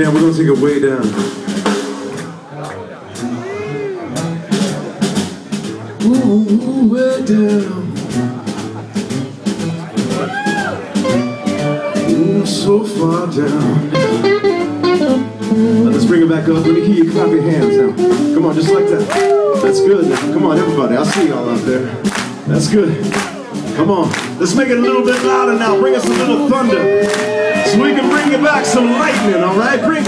now, we're gonna take it way down. Ooh, way down. Ooh, so far down. Now let's bring it back up. Let me hear you clap your hands now. Come on, just like that. That's good now. Come on, everybody. I see y'all out there. That's good. Come on. Let's make it a little bit louder now. Bring us a little thunder. So we can bring you back some lightning, all right? Bring